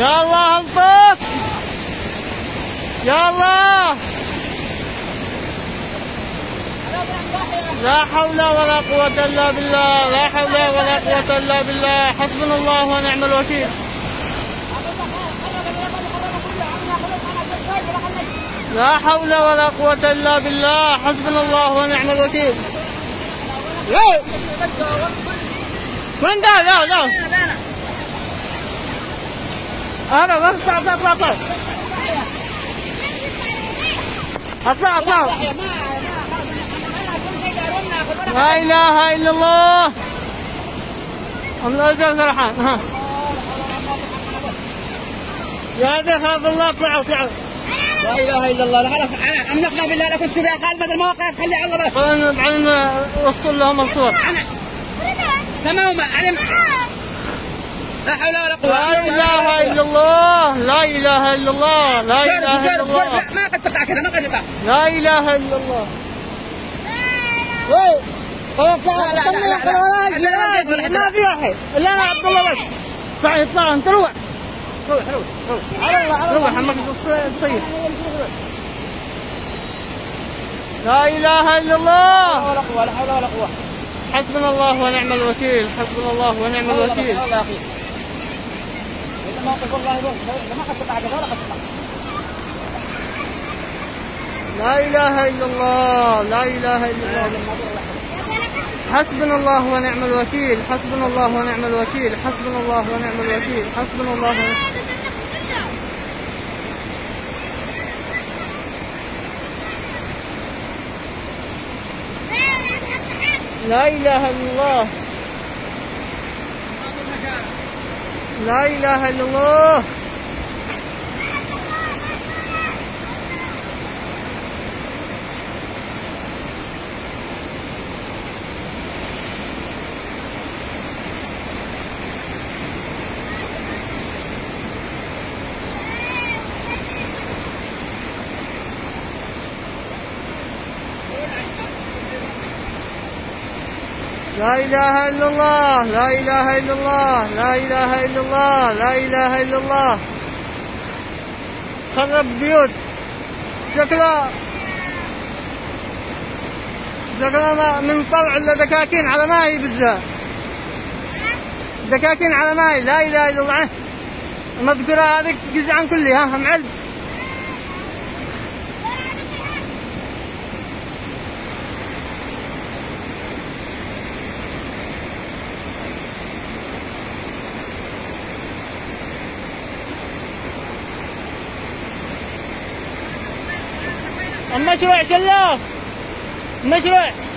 يا الله انطق يا الله! لا حول ولا قوة إلا بالله لا حول ولا قوة إلا بالله. حسبنا الله ونعم الوكيل. لا حول ولا قوة إلا بالله. حسبنا الله ونعم الوكيل. لا وين ده؟ لا لا. أنا بس اطلع اطلع اطلع اطلع اطلع لا إله إلا الله. الله يجزاك فرحان ها. يا شيخ عبد الله اطلعوا اطلعوا لا إله إلا الله. لا امنقنا بالله لا كنت سوريا قال بدل ما وقف خلي على بس. خلينا وصل لهم الصور. تمام علم لا حول ولا قوة لا اله الا الله لا إله إلا الله لا إله إلا الله. لا ما تقع كذا ما لا إله إلا الله. وي لا، لا، لا، لا، لا، لا، لا، ما في واحد. الا أنا عبد الله بس. طلع اطلع انت روح روح روح روح روح عمك تصير لا إله إلا الله. ولا قوة لا حول ولا قوة. حسبنا الله ونعم الوكيل حسبنا الله ونعم الوكيل. والله يا أخي ما قلت والله ما ولا لا إله إلا الله لا إله إلا الله. حسبنا الله ونعم الوكيل حسبنا الله ونعم الوكيل حسبنا الله ونعم الوكيل حسبنا الله ونعم لا إله إلا الله. لا إله إلا الله. لا إله إلا الله لا إله إلا الله لا إله إلا الله لا إله إلا الله. خرب بيوت. شكلها شكلها من طلع إلا دكاكين على ماي بالذات. دكاكين على ماي. لا إله إلا الله. المذكرة هذيك جزعا كلها هم المشروع شلاف. المشروع.